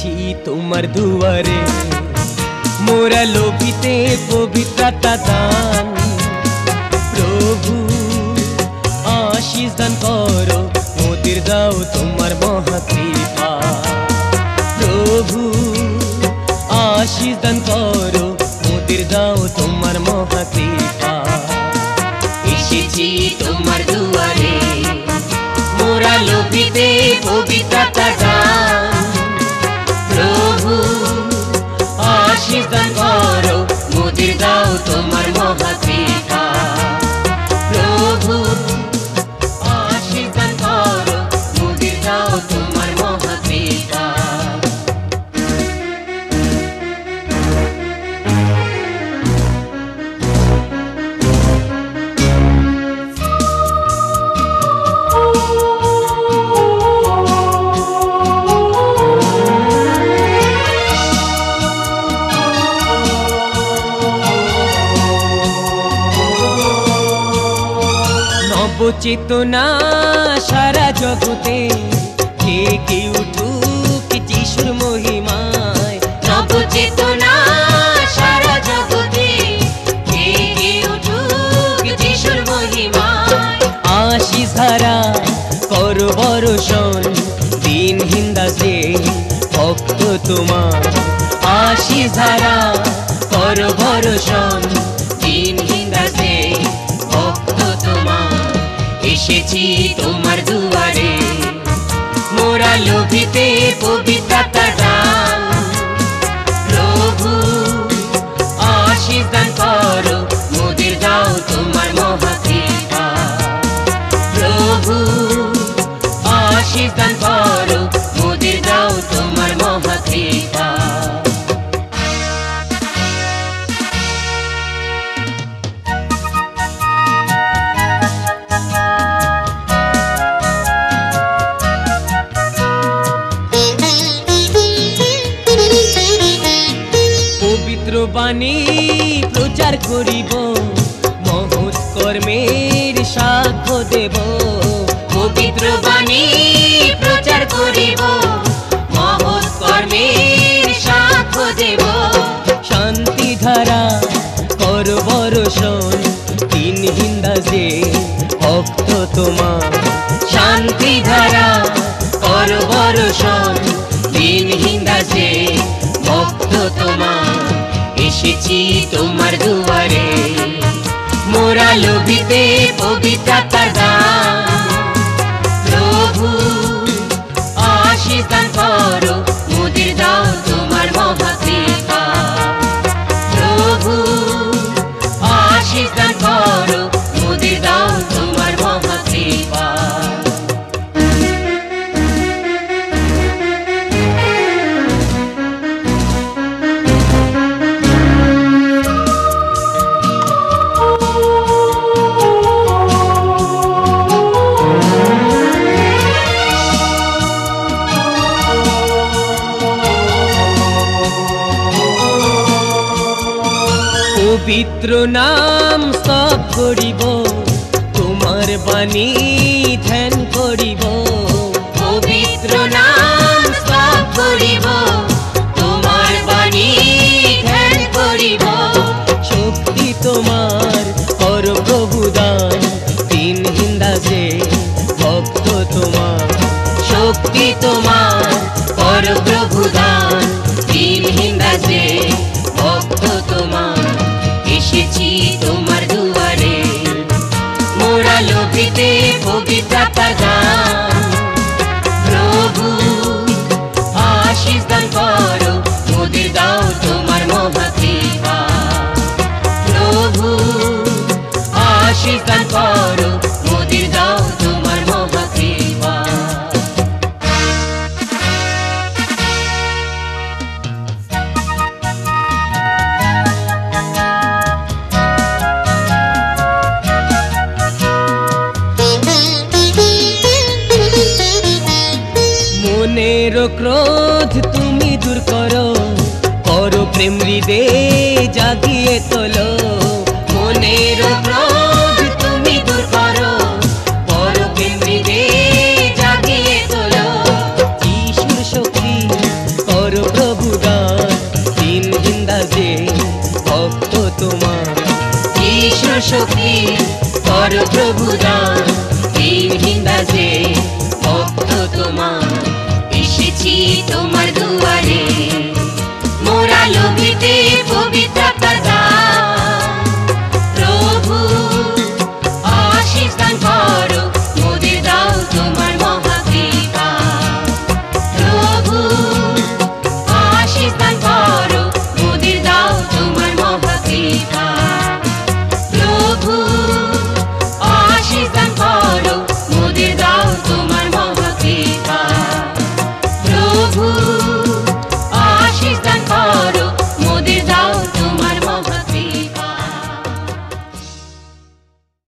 এসেছি তোমার দুয়ারে। মোরা লোভিতে পবিত্রতা দান প্রভু আশিস দান করো, মোদের দাও তোমার মহাকৃপা। প্রভু আশিস দান করো, মোদের দাও তোমার মহাকৃপা। এসেছি তোমার দুয়ারে। মোরা লোভিতে পবিত্রতা নবচেতনা সারা জগতে জেগে উঠুক যিশুর মহিমায়। নবচেতনা সারা জগতে জেগে উঠুক যিশুর মহিমায়। আশিস ধারা কর বরষণ দিন হিন্দাসে ভক্ত তোমার। আশিস ধারা কর বরষণ এসেছি তোমার দুয়ারে। মোরা লোভিতে বাণী প্রচার করিব মহৎ কর্মের সাক্ষ্য দেব। পবিত্র বাণী প্রচার করিব মহৎ কর্মের সাক্ষ্য দেব। শান্তি ধারা কর বরষণ তিন হিন্দাজে ভক্ত তোমার। শান্তি ধারা কর বরষণ তিন হিন্দাজে ভক্ত তোমার। এসেছি তোমার দুয়ারে। মোরা লোভিতে পবিত্রতা পবিত্র নাম সব করিব তোমার বাণী ধ্যান করিব। পবিত্র নাম সব করিব তোমার বাণী ধ্যান করিব। শক্তি তোমার কর প্রভু দান তিন হিন্দাজে ভক্ত তোমার। শক্তি তোমার কর প্রভু দান তিন হিন্দাজে তোমার দুয়ারে, মোরা লোভিতে পবিত্রা প্রদান। প্রভু আশিস দান করো, মোদের দাও তোমার মহাকৃপা। প্রভু আশিস দান করো মনের ক্রোধ তুমি দূর করো। পর প্রেম হৃদে জাগিয়ে তোলো। মনের ক্রোধ তুমি দূর করো। পর প্রেম হৃদে জাগিয়ে তোলো। ঈশ্বর শক্তি, করো প্রভু গান। দিন হিন্দাজে ভক্ত তোমার। ঈশ্বর শক্তি, করো প্রভু গান। দিন হিন্দাজে ভক্ত তোমার। এসেছি তোমার দুয়ারে। মোরা লোভিতে পবিত্র